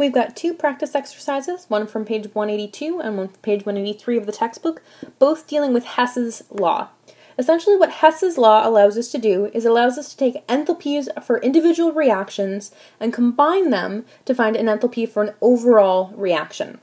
we've got two practice exercises, one from page 182 and one from page 183 of the textbook, both dealing with Hess's law. Essentially, what Hess's law allows us to do is allows us to take enthalpies for individual reactions and combine them to find an enthalpy for an overall reaction.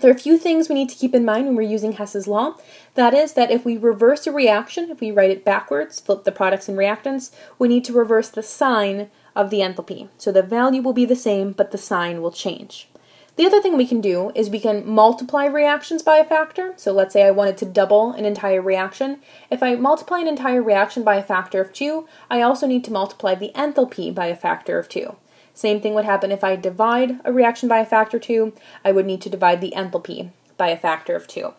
There are a few things we need to keep in mind when we're using Hess's law. That is, that if we reverse a reaction, if we write it backwards, flip the products and reactants, we need to reverse the sign of the enthalpy. So the value will be the same, but the sign will change. The other thing we can do is we can multiply reactions by a factor. So let's say I wanted to double an entire reaction. If I multiply an entire reaction by a factor of 2, I also need to multiply the enthalpy by a factor of 2. Same thing would happen if I divide a reaction by a factor 2, I would need to divide the enthalpy by a factor of 2.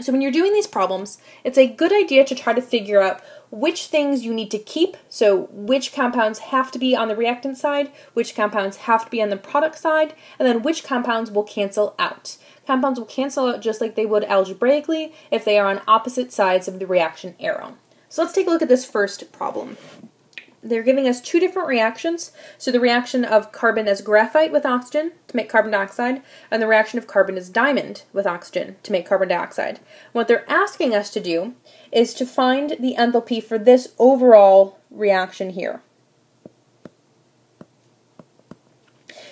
So when you're doing these problems, it's a good idea to try to figure out which things you need to keep, so which compounds have to be on the reactant side, which compounds have to be on the product side, and then which compounds will cancel out. Compounds will cancel out just like they would algebraically if they are on opposite sides of the reaction arrow. So let's take a look at this first problem they're giving us two different reactions. So the reaction of carbon as graphite with oxygen to make carbon dioxide, and the reaction of carbon as diamond with oxygen to make carbon dioxide. What they're asking us to do is to find the enthalpy for this overall reaction here.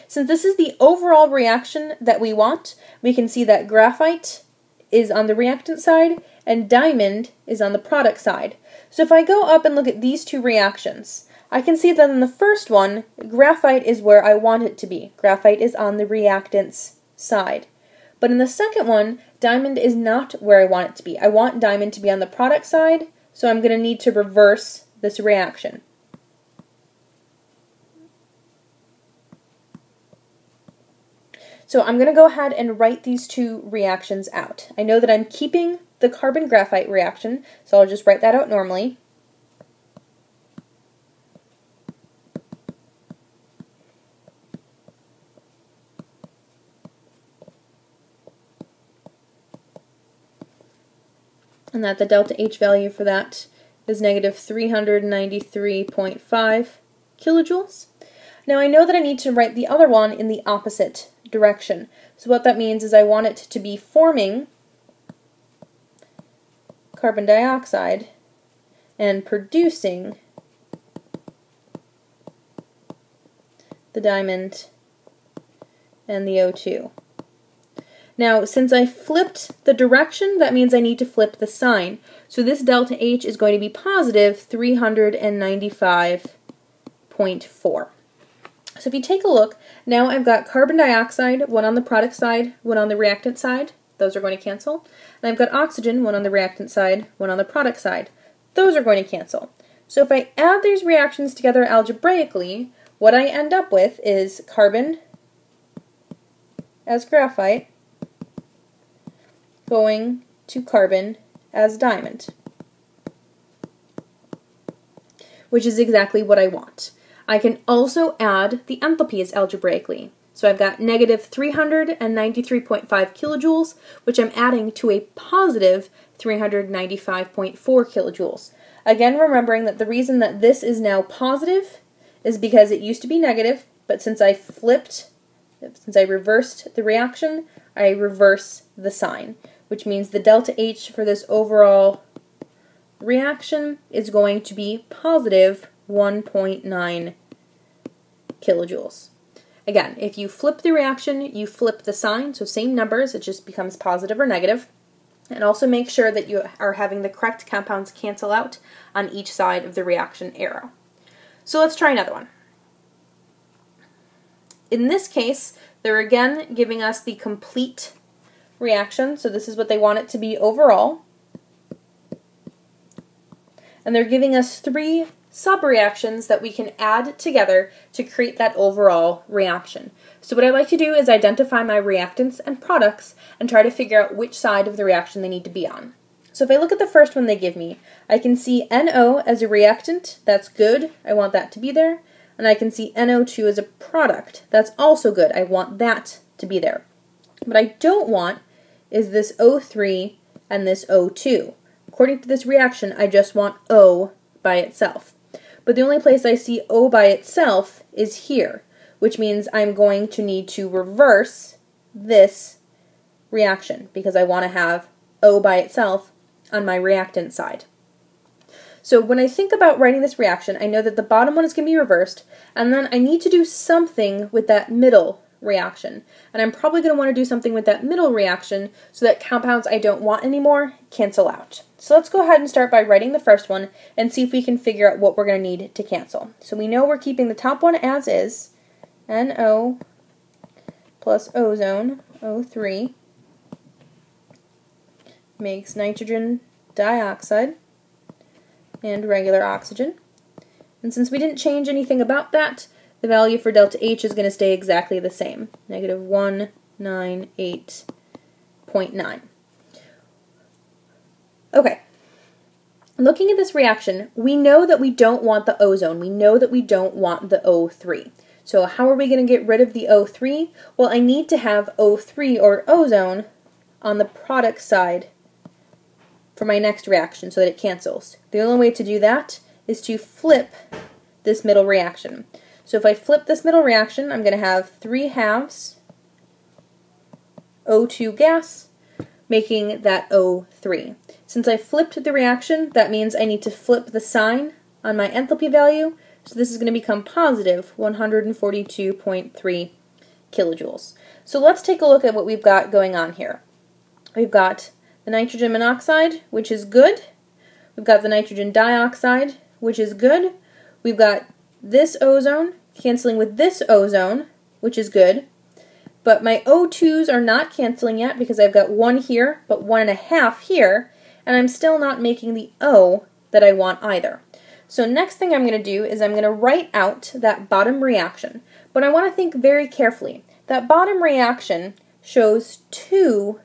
Since this is the overall reaction that we want, we can see that graphite is on the reactant side and diamond is on the product side. So if I go up and look at these two reactions, I can see that in the first one, graphite is where I want it to be. Graphite is on the reactant's side. But in the second one, diamond is not where I want it to be. I want diamond to be on the product side, so I'm going to need to reverse this reaction. So I'm going to go ahead and write these two reactions out. I know that I'm keeping the carbon graphite reaction, so I'll just write that out normally. And that the delta H value for that is negative 393.5 kilojoules. Now I know that I need to write the other one in the opposite direction. So what that means is I want it to be forming carbon dioxide and producing the diamond and the O2. Now, since I flipped the direction, that means I need to flip the sign. So this delta H is going to be positive 395.4. So if you take a look, now I've got carbon dioxide, one on the product side, one on the reactant side. Those are going to cancel. And I've got oxygen, one on the reactant side, one on the product side. Those are going to cancel. So if I add these reactions together algebraically, what I end up with is carbon as graphite going to carbon as diamond, which is exactly what I want. I can also add the enthalpies algebraically. So I've got negative 393.5 kilojoules, which I'm adding to a positive 395.4 kilojoules. Again, remembering that the reason that this is now positive is because it used to be negative, but since I flipped, since I reversed the reaction, I reverse the sign, which means the delta H for this overall reaction is going to be positive 1.9 kilojoules. Again, if you flip the reaction, you flip the sign, so same numbers, it just becomes positive or negative. And also make sure that you are having the correct compounds cancel out on each side of the reaction arrow. So let's try another one. In this case, they're again giving us the complete reaction, so this is what they want it to be overall. And they're giving us three subreactions that we can add together to create that overall reaction. So what I like to do is identify my reactants and products and try to figure out which side of the reaction they need to be on. So if I look at the first one they give me, I can see NO as a reactant, that's good, I want that to be there, and I can see NO2 as a product, that's also good, I want that to be there. What I don't want is this O3 and this O2. According to this reaction, I just want O by itself but the only place I see O by itself is here, which means I'm going to need to reverse this reaction because I want to have O by itself on my reactant side. So when I think about writing this reaction, I know that the bottom one is going to be reversed, and then I need to do something with that middle reaction. And I'm probably going to want to do something with that middle reaction so that compounds I don't want anymore cancel out. So let's go ahead and start by writing the first one and see if we can figure out what we're going to need to cancel. So we know we're keeping the top one as is, NO plus ozone, O3, makes nitrogen dioxide and regular oxygen. And since we didn't change anything about that, the value for delta H is going to stay exactly the same, negative 198.9. Okay, looking at this reaction, we know that we don't want the ozone. We know that we don't want the O3. So how are we going to get rid of the O3? Well, I need to have O3 or ozone on the product side for my next reaction so that it cancels. The only way to do that is to flip this middle reaction. So if I flip this middle reaction, I'm going to have 3 halves O2 gas, making that O3. Since I flipped the reaction, that means I need to flip the sign on my enthalpy value, so this is going to become positive 142.3 kilojoules. So let's take a look at what we've got going on here. We've got the nitrogen monoxide, which is good. We've got the nitrogen dioxide, which is good. We've got this ozone canceling with this ozone, which is good. But my O2s are not canceling yet because I've got one here, but one and a half here, and I'm still not making the O that I want either. So next thing I'm going to do is I'm going to write out that bottom reaction. But I want to think very carefully. That bottom reaction shows two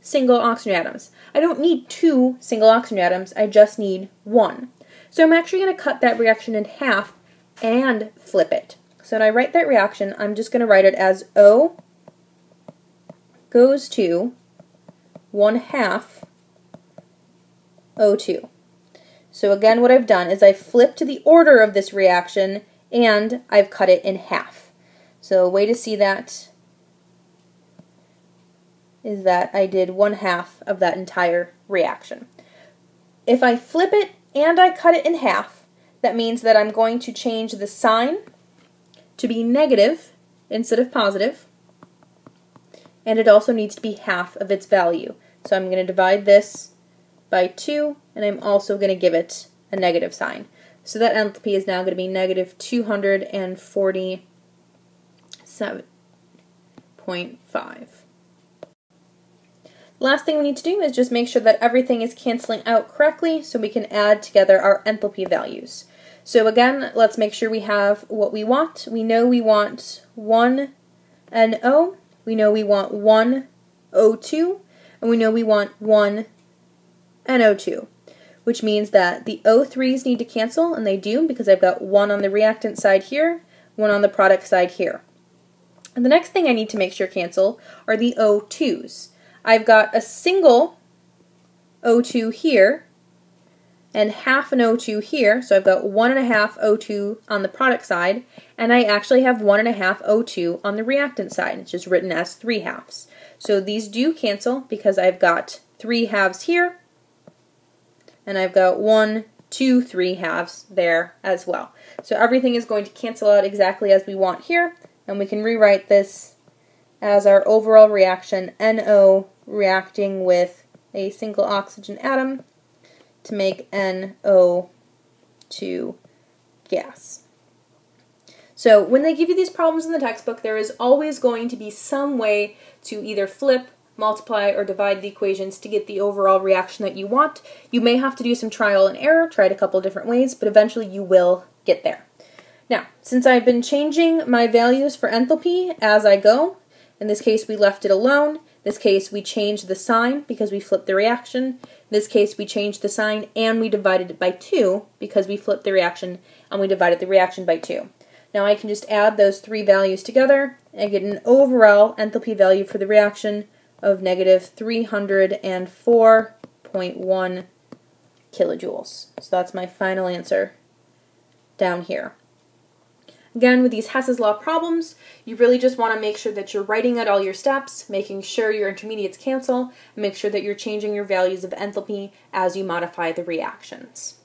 single oxygen atoms. I don't need two single oxygen atoms, I just need one. So I'm actually going to cut that reaction in half and flip it. So when I write that reaction, I'm just going to write it as O goes to 1 half O2. So again, what I've done is I've flipped the order of this reaction and I've cut it in half. So a way to see that is that I did one half of that entire reaction. If I flip it and I cut it in half, that means that I'm going to change the sign to be negative instead of positive, and it also needs to be half of its value. So I'm going to divide this by 2, and I'm also going to give it a negative sign. So that enthalpy is now going to be negative 247.5. Last thing we need to do is just make sure that everything is canceling out correctly so we can add together our enthalpy values. So again, let's make sure we have what we want. We know we want 1 NO, we know we want 1 O2, and we know we want 1 NO2, which means that the O3s need to cancel, and they do because I've got one on the reactant side here, one on the product side here. And the next thing I need to make sure cancel are the O2s. I've got a single O2 here, and half an O2 here. So I've got one and a half O2 on the product side, and I actually have one and a half O2 on the reactant side. It's just written as three halves. So these do cancel because I've got three halves here, and I've got one, two, three halves there as well. So everything is going to cancel out exactly as we want here, and we can rewrite this as our overall reaction, NO reacting with a single oxygen atom to make NO2 gas. So when they give you these problems in the textbook, there is always going to be some way to either flip, multiply, or divide the equations to get the overall reaction that you want. You may have to do some trial and error, try it a couple different ways, but eventually you will get there. Now, since I've been changing my values for enthalpy as I go, in this case we left it alone, this case, we changed the sign because we flipped the reaction. In this case, we changed the sign and we divided it by 2 because we flipped the reaction and we divided the reaction by 2. Now I can just add those three values together and get an overall enthalpy value for the reaction of negative 304.1 kilojoules. So that's my final answer down here. Again, with these Hess's law problems, you really just want to make sure that you're writing out all your steps, making sure your intermediates cancel, and make sure that you're changing your values of enthalpy as you modify the reactions.